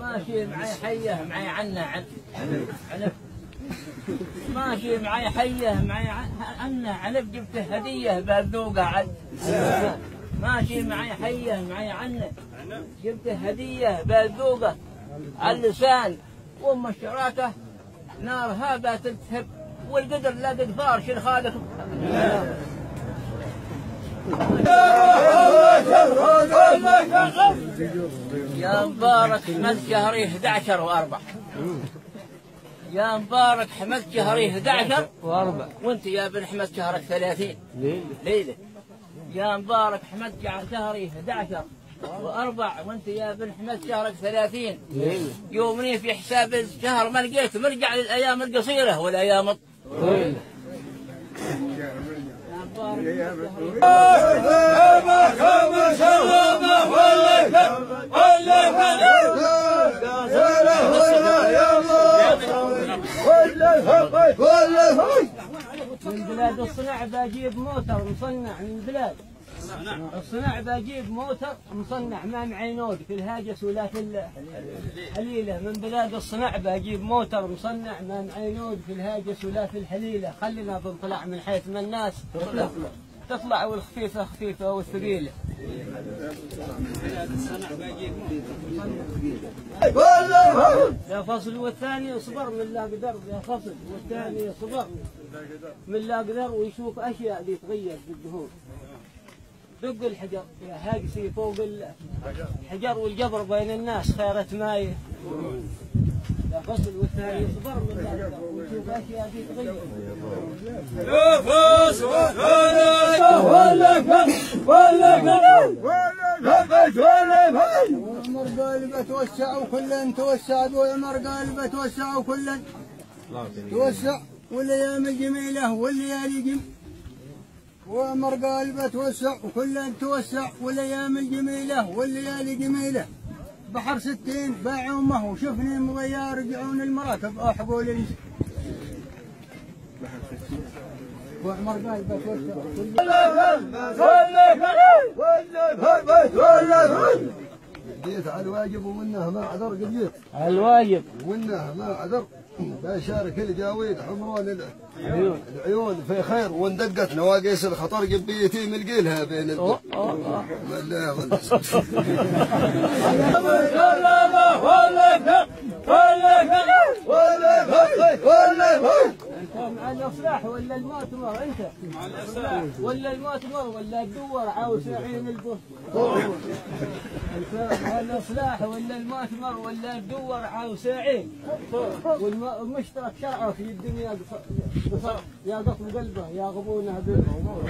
ماشي معي حيه معي عنه عن عنب ماشي معي حيه معي عنب جبت هديه بذوقه عد ماشي معي حيه معي عنه جبت هديه بذوقه على اللسان وام الشراكه نار هذا تلتهب والقدر لا قدفار شيل خالك يا مبارك حمد شهري 11 واربع. يا مبارك حمد شهري 11 واربع. وانت يا بن حمد شهرك 30 ليلة. يا مبارك حمد شهري 11 واربع. وانت يا بن حمد شهرك 30 يومني في حساب الشهر ما لقيت. مرجع للأيام القصيرة والأيام الطويله من بلاد الصناع بجيب موتر مصنع من بلاد. الصناع بجيب موتر مصنع ما معي نود في الهاجس ولا في الحليلة. من بلاد الصناع بجيب موتر مصنع ما معي نود في الهاجس ولا في الحليلة. خلينا بنطلع من حيث ما الناس تطلع تطلع والخفيفة خفيفة والثقيلة. يا فصل والثاني صبر من لا قدر يا فصل والثاني صبر. من لا قدر ويشوف أشياء اللي تغير في الدهور دق الحجر. يا هاقسي فوق الحجر والجبر بين الناس خيرة ماي. يا فصل والثاني صبر من لا قدر ويشوف اشياء اللي تغير وعمر قال بتوسع وكلا توسع ابو عمر قال بتوسع وكلا توسع والايام الجميله والليالي جم وعمر قال بتوسع وكلا توسع والأيام الجميلة والليالي جميلة. بحر ستين باع أمه وشفني مضيا رجعون المراكب احقوا لي وعمر قال بتوسع. جيت على الواجب ومنه ما عذر قد جيت الواجب ومنه ما عذر بشارك الجاويد حمرون ال- العيون في خير وندقت نواقيس الخطر قبيتي ملقيلها بين الدر لا ولا مع الاصلاح ولا المؤتمر إنت. مع ولا المؤتمر ولا الدور عاوز يعين البص انت مع الاصلاح ولا المؤتمر ولا الدور عاوز يعين. والمشترك شرعه في الدنيا يا قطب قلبه يا غبونه بالعمر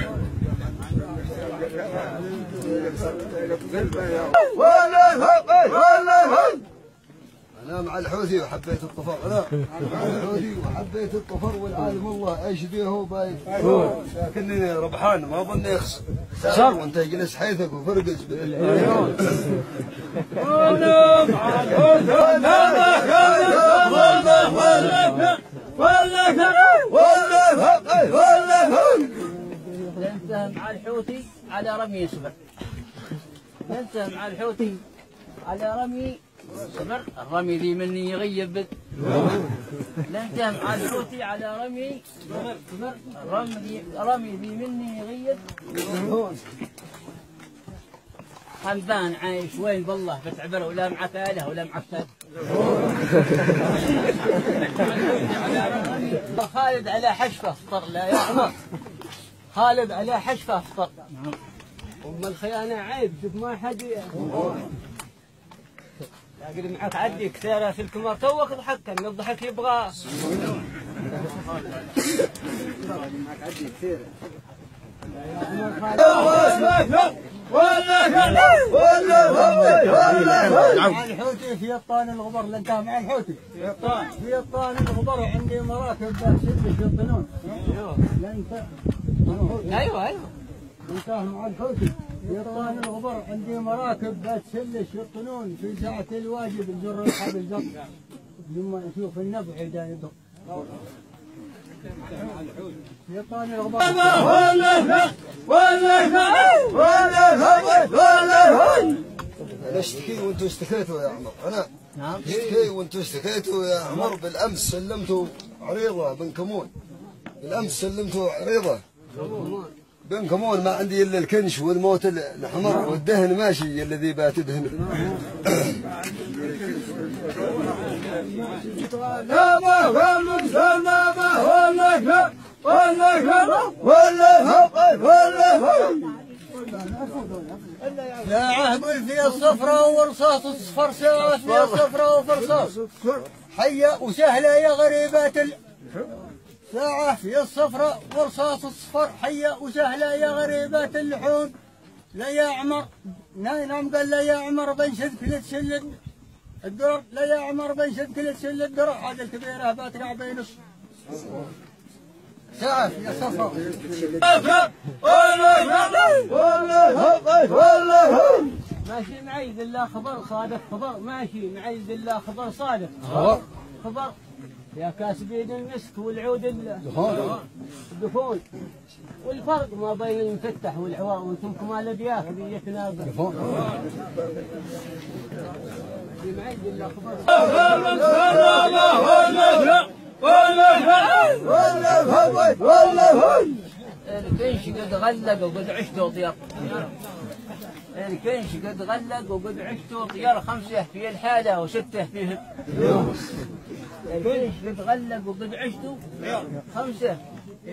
أنا مع الحوثي وحبيت الطفر. أنا مع الحوثي وحبيت الطفر والعالم الله إيش فيه باين لكني ربحان ما اظن يخسر صار وأنت جلس حيثك وفرقس. بالعيون ننتهي مع الحوثي على رمي يصبر ننتهي مع الحوثي على رمي صبر الرمي ذي مني يغيب بد ننتهي مع الحوثي على رمي. صبر الرمي رمي ذي مني يغيب. حمدان عايش وين بالله بتعبر ولا معك اله ولا معك خالد على حشفة أفطر لا يا عمر. خالد على حشفة أفطر. أم الخيانة عيب شوف ما حد لكن معك عدي كثيرة في الكمار توك ضحكت ان الضحك يبغى. مع الحوتي في الطان الغبر لانتهى مع الحوتي. في الطان في الطان الغبر عندي مراكب بسلك الطنون. أيوه. أيوه انتهى مع الحوتي. في الطان الغبر عندي مراكب بتسلش الطنون في ساعة الواجب الجر الحبل جر ثم نشوف النبع في الطان الغبر ولا ولا ولا أنا اشتكي وأنتم اشتكيتوا يا عمر؟ أنا نعم. اشتكي وأنتم اشتكيتوا يا عمر؟ بالأمس سلمتوا عريضة بن كمون. بالأمس سلمتوا عريضة. بن كمون ما عندي إلا الكنش والموت الحمر والدهن ماشي الذي بات دهن. ساعة قل في الصفرة ورصاص الصفر ساعة في الصفرة وفرصاص حية وسهلة يا غريبات ال... ساعة في الصفرة ورصاص الصفر حية وسهلة يا غريبات اللحوم. لا يا عمر نعم قال لا يا عمر بنشد كل تشل الدر لا يا عمر بنشد كل تشل الدر هذا الكبيرة باتنا بين ساعة في الصفرة ماشي معي بالله خبر صادق خبر ماشي معي بالله خبر صادق. خبر. يا كاسبين المسك والعود ال- الدخول والفرق ما بين المفتح والعوار وأنتم كمال بالله خبر الكنش قد غلق وقد عشت وطير الكنش قد غلق وقد عشت وطير خمسة في الحالة وستة فيه الكنش قد غلق وقد عشت خمسة.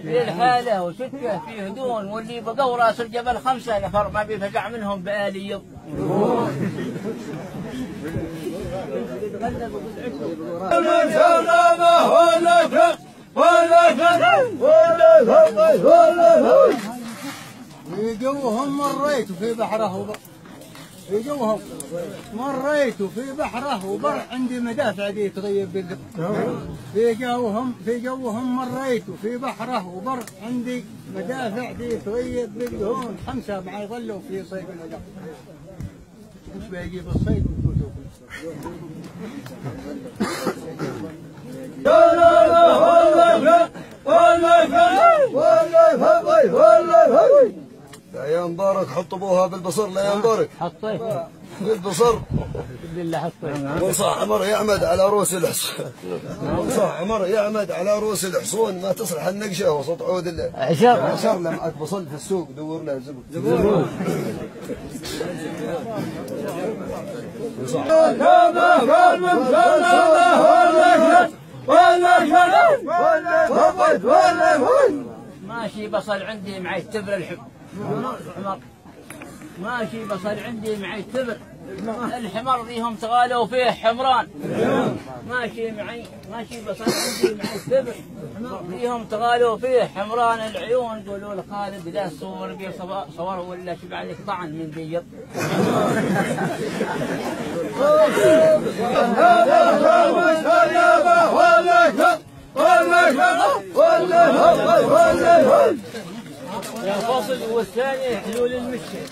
في الحالة وستة. في هدون واللي بقوا رأس الجبل خمسة. نفر ما بيفقع منهم بآلي في جوهم مريت وفي بحره في جوهم مريت وفي بحره وبر عندي مدافع دي تغيب بالقطر في جوهم في جوهم مريت وفي بحره وبر عندي مدافع دي تغيب بالدهون خمسة مع يظلوا في صيد الأجر وش بيجيب الصيد وتوتو لا يا مبارك حط أبوها بالبصر لا يا مبارك حطيت. بالبصر. بالله حطيت. وانصح عمر يعمد على رؤوس الحصون. وانصح عمر يعمد على رؤوس الحصون. ما تصلح النقشة وسط عود عشر عشر له معك بصل في السوق دور له زبط ماشي بصل عندي معي التبر الحب. حمر ماشي بصل عندي معي التبر الحمر فيهم تغالوا فيه حمران. ماشي معي ماشي بصل عندي معي التبر فيهم تغالوا فيه حمران. العيون قولوا لخالد لا صور بي صور- ولا شبع لك طعن من بيض فصل والثاني حلول المشكلة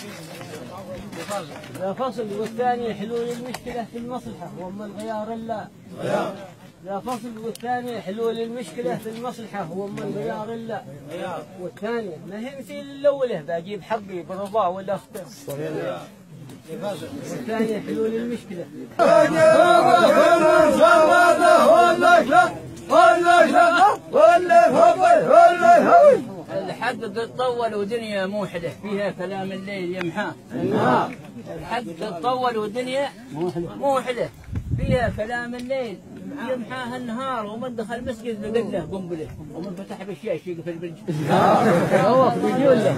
يا فصل والثاني حلول المشكلة في المصلحة وأما الغيار لا يا فصل والثاني حلول المشكلة في المصلحة وأما الغيار لا والثاني ما هي مثل الأولى بجيب حقي برضا ولا أختم والثاني حلول المشكلة قد طول ودنيا موحدة فيها كلام الليل يمحاه الحق قد طول ودنيا موحدة فيها كلام الليل يمحاها النهار ومن دخل مسجد لقد له قنبلة ومن فتح بالشاش هو بيجي ولا